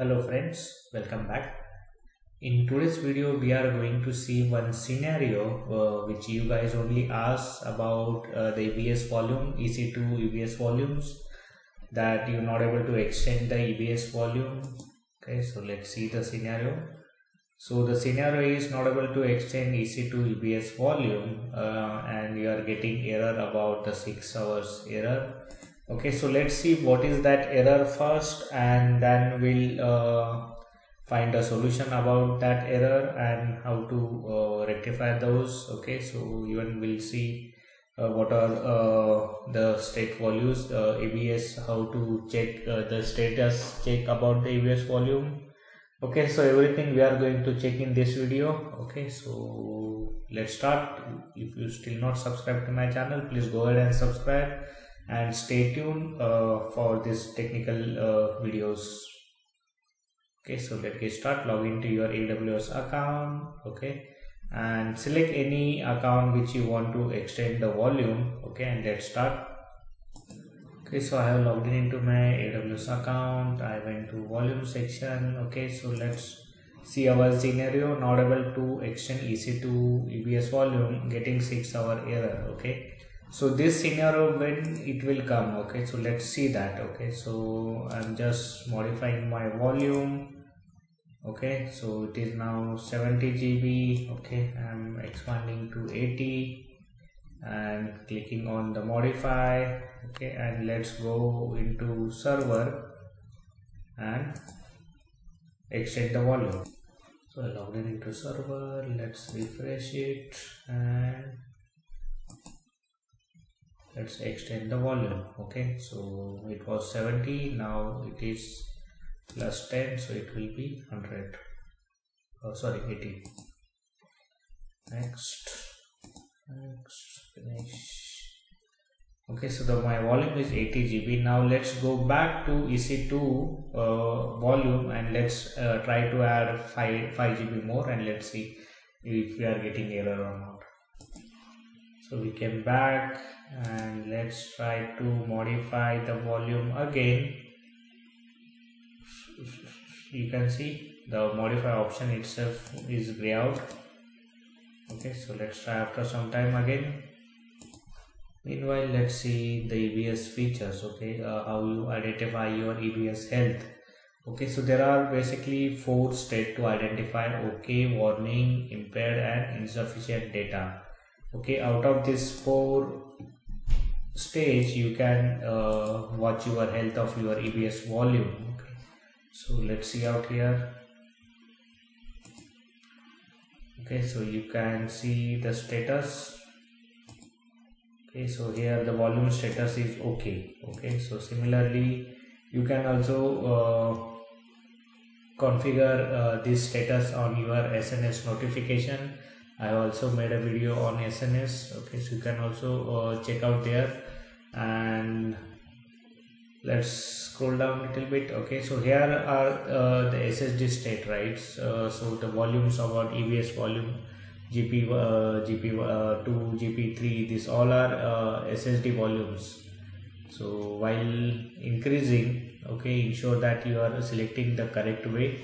Hello friends, welcome back. In today's video, we are going to see one scenario uh, which you guys only asked about uh, the EBS volume, EC2 EBS volumes that you're not able to extend the EBS volume. Okay, so let's see the scenario. So the scenario is not able to extend EC2 EBS volume uh, and you are getting error about the 6 hours error okay so let's see what is that error first and then we'll uh, find a solution about that error and how to uh, rectify those. Okay so even we'll see uh, what are uh, the state values EBS how to check uh, the status check about the EBS volume. Okay so everything we are going to check in this video. Okay so let's start. If you still not subscribed to my channel please go ahead and subscribe and stay tuned uh, for this technical uh, videos. Okay so let's get start log into your aws account. Okay. And select any account which you want to extend the volume. Okay and let's start. Okay so i have logged in into my aws account. I went to volume section. Okay so let's see our scenario. Not able to extend ec2 ebs volume getting six hour error. Okay so this scenario when it will come okay? So let's see that okay? So i'm just modifying my volume okay? So it is now 70 gb okay? I'm expanding to 80 and clicking on the modify okay? And let's go into server and extend the volume. So i logged in into server let's refresh it and let's extend the volume okay? So it was 70 now it is plus 10 so it will be 100 oh sorry 80 next next finish. Okay so the my volume is 80 GB now let's go back to EC2 uh, volume and let's uh, try to add 5 5 GB more and let's see if we are getting error or not. So we came back and let's try to modify the volume again. You can see the modify option itself is gray out. Okay so let's try after some time again. Meanwhile let's see the EBS features okay? Uh, how you identify your EBS health. Okay so there are basically four state to identify okay warning impaired and insufficient data. Okay out of these four stage you can uh, watch your health of your EBS volume. Okay so let's see out here. Okay so you can see the status. Okay so here the volume status is okay. Okay so similarly you can also uh, configure uh, this status on your SNS notification I also made a video on SNS okay so you can also uh, check out there. And let's scroll down a little bit. Okay so here are uh, the SSD state right? Uh, so the volumes about EBS volume GP uh, GP2 uh, GP3 these all are uh, SSD volumes. So while increasing okay ensure that you are selecting the correct way.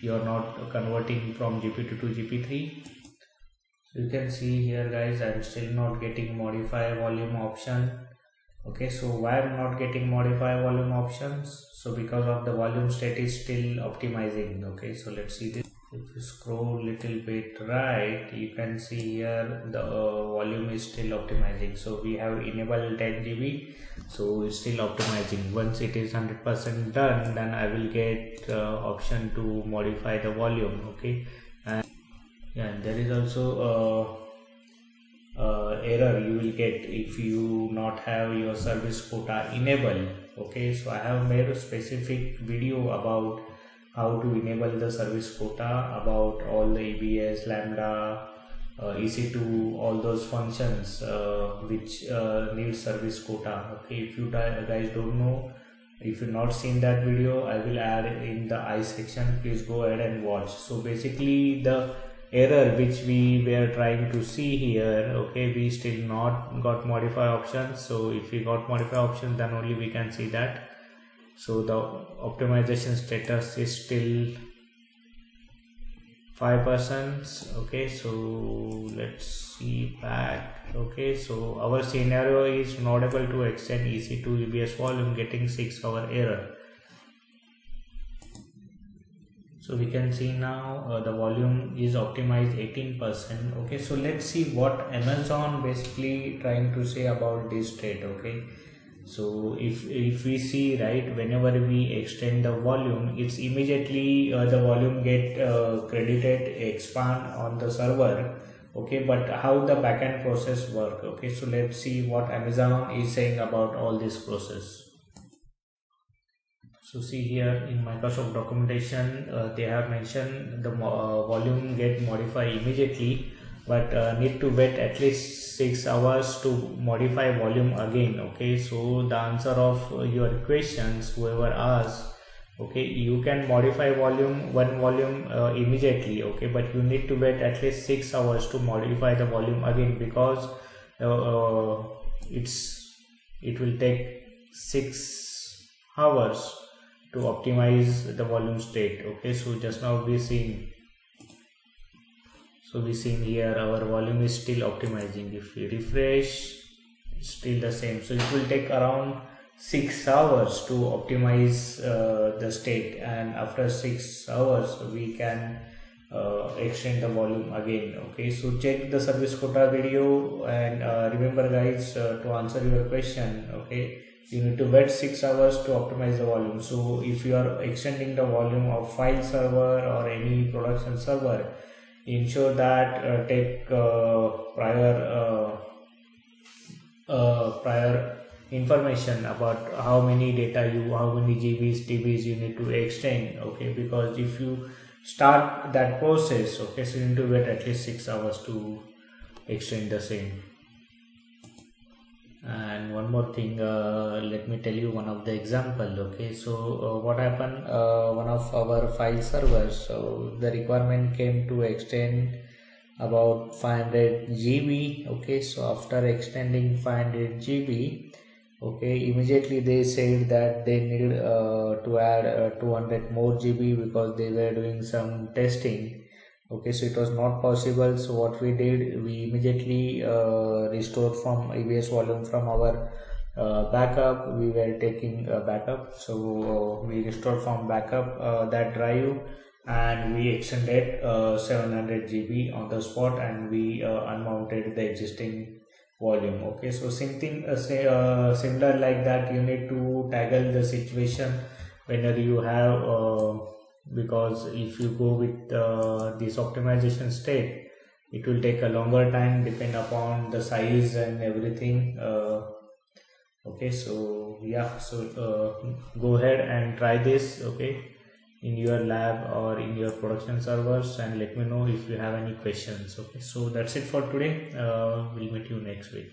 You are not converting from GP2 to GP3 you can see here guys i'm still not getting modify volume option. Okay so why i'm not getting modify volume options? So because of the volume state is still optimizing. Okay so let's see this. If you scroll little bit right you can see here the uh, volume is still optimizing. So we have enabled 10 GB so it's still optimizing. Once it is 100% done then I will get uh, option to modify the volume. Okay and there is also a, a error you will get if you not have your service quota enabled. Okay so i have made a specific video about how to enable the service quota about all the ebs lambda uh, ec2 all those functions uh, which uh, need service quota. Okay if you guys don't know if you not seen that video i will add in the i section. Please go ahead and watch. So basically the error which we were trying to see here okay we still not got modify options so if we got modify options then only we can see that. So the optimization status is still 5 percent okay. So let's see back okay. So our scenario is not able to extend ec2 ebs volume getting 6 hour error so we can see now uh, the volume is optimized 18 percent okay? So let's see what amazon basically trying to say about this state okay? So if if we see right whenever we extend the volume it's immediately uh, the volume get uh, credited expand on the server okay? But how the backend process work okay? So let's see what amazon is saying about all this process so see here in Microsoft documentation, uh, they have mentioned the uh, volume get modified immediately, but uh, need to wait at least six hours to modify volume again. Okay, so the answer of your questions, whoever asks, okay, you can modify volume one volume uh, immediately. Okay, but you need to wait at least six hours to modify the volume again because uh, it's it will take six hours to optimize the volume state okay? So just now we seen so we seen here our volume is still optimizing. If we refresh still the same. So it will take around six hours to optimize uh, the state. And after six hours we can uh, extend the volume again okay? So check the service quota video and uh, remember guys uh, to answer your question okay you need to wait 6 hours to optimize the volume. So if you are extending the volume of file server or any production server ensure that uh, take uh, prior uh, uh prior information about how many data you how many gbs dbs you need to extend okay? Because if you start that process okay so you need to wait at least 6 hours to extend the same and one more thing uh, let me tell you one of the example okay? So uh, what happened uh, one of our file servers so the requirement came to extend about 500 GB okay? So after extending 500 GB okay immediately they said that they need uh, to add uh, 200 more GB because they were doing some testing okay so it was not possible. So what we did we immediately uh, restored from EBS volume from our uh, backup. We were taking a backup. So uh, we restored from backup uh, that drive and we extended uh, 700 GB on the spot and we unmounted the existing volume. Okay so same thing say similar like that you need to tackle the situation whenever you have because if you go with uh, this optimization state it will take a longer time depend upon the size and everything uh, okay so yeah so uh, go ahead and try this okay in your lab or in your production servers and let me know if you have any questions okay so that's it for today uh, we'll meet you next week